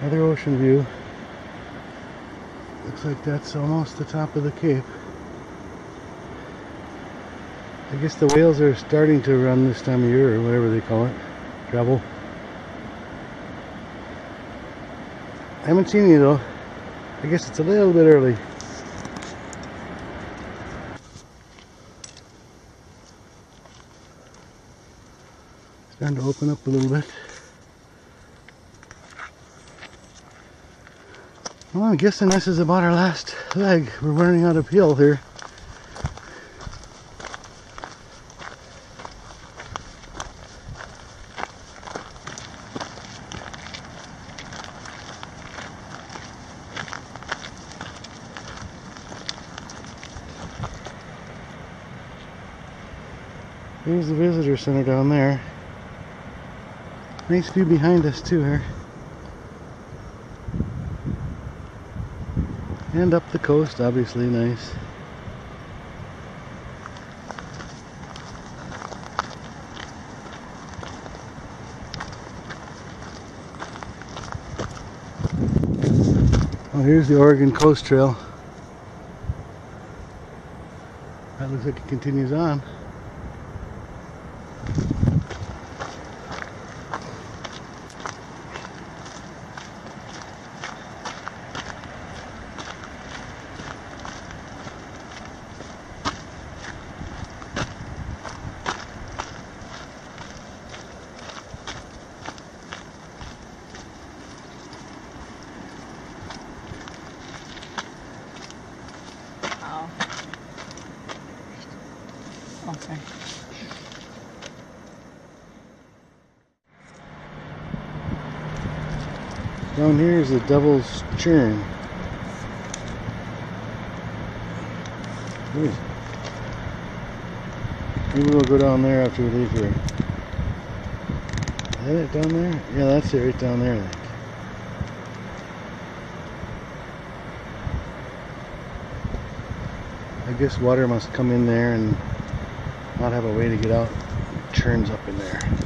Another ocean view. Looks like that's almost the top of the cape. I guess the whales are starting to run this time of year or whatever they call it. Travel. I haven't seen any though. I guess it's a little bit early. It's Starting to open up a little bit. Well, I'm guessing this is about our last leg. We're running out of hill here. Here's the visitor center down there. Nice view behind us too here. And up the coast, obviously nice. well here's the Oregon Coast Trail. That looks like it continues on. Okay. Down here is the Devil's Churn. Maybe we'll go down there after we leave here. Is that it down there? Yeah, that's it right down there. I guess water must come in there and not have a way to get out. turns up in there.